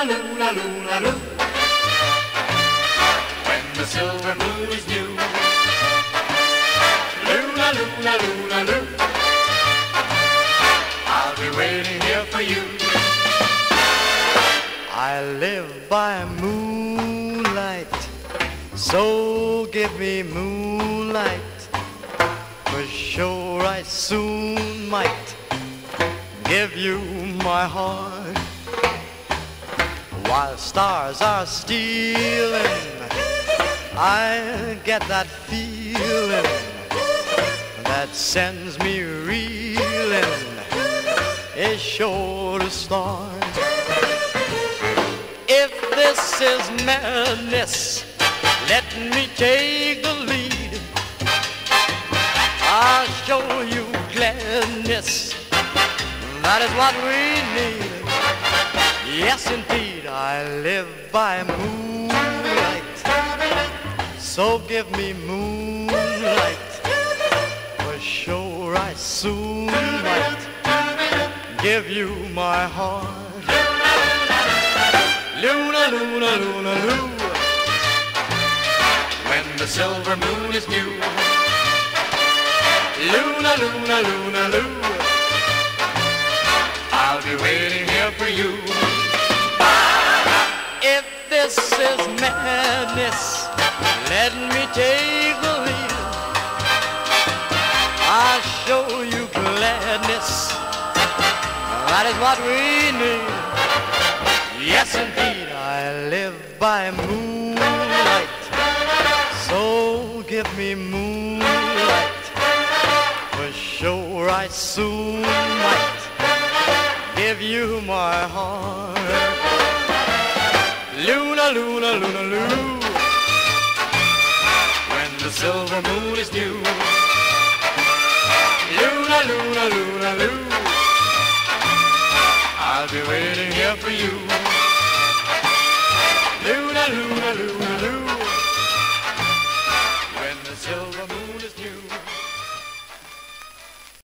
When the silver moon is new. I'll be waiting here for you. I live by moonlight, so give me moonlight. For sure I soon might give you my heart. While stars are stealing, I get that feeling that sends me reeling. It's sure to start. If this is madness, let me take the lead. I'll show you gladness. That is what we need. Yes, indeed, I live by moonlight. So give me moonlight. For sure I soon might give you my heart. Luna, Luna, Luna, Luna. When the silver moon is new. Luna, Luna, Luna, Luna. Is madness, let me take the lead. I'll show you gladness. That is what we need. Yes, indeed, I live by moonlight. So give me moonlight. For sure I soon might give you my heart. Luna, Luna, Luna, Loo. When the silver moon is new. Luna, Luna, Luna, Loo. I'll be waiting here for you. Luna, Luna, Luna, Loo. When the silver moon